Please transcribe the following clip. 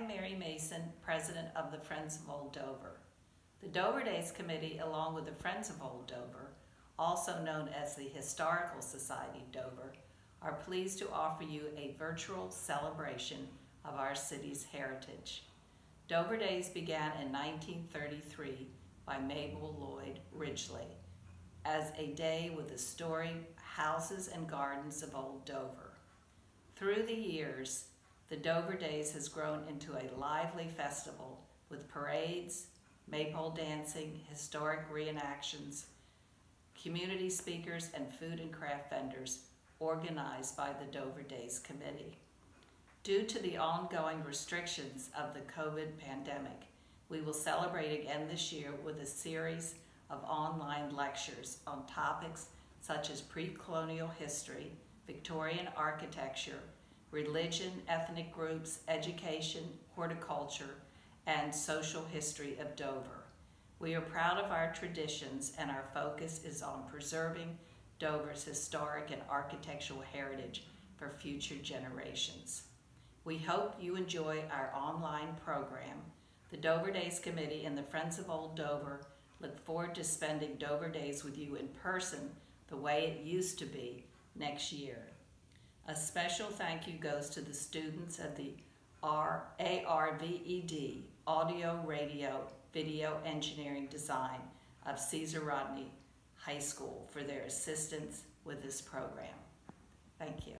am Mary Mason, President of the Friends of Old Dover. The Dover Days Committee, along with the Friends of Old Dover, also known as the Historical Society of Dover, are pleased to offer you a virtual celebration of our city's heritage. Dover Days began in 1933 by Mabel Lloyd Ridgely as a day with the story, houses and gardens of Old Dover. Through the years, the Dover Days has grown into a lively festival with parades, maypole dancing, historic reenactions, community speakers, and food and craft vendors organized by the Dover Days Committee. Due to the ongoing restrictions of the COVID pandemic, we will celebrate again this year with a series of online lectures on topics such as pre-colonial history, Victorian architecture, religion, ethnic groups, education, horticulture, and social history of Dover. We are proud of our traditions and our focus is on preserving Dover's historic and architectural heritage for future generations. We hope you enjoy our online program. The Dover Days Committee and the Friends of Old Dover look forward to spending Dover Days with you in person the way it used to be next year. A special thank you goes to the students of the R ARVED, Audio, Radio, Video Engineering Design of Caesar Rodney High School for their assistance with this program. Thank you.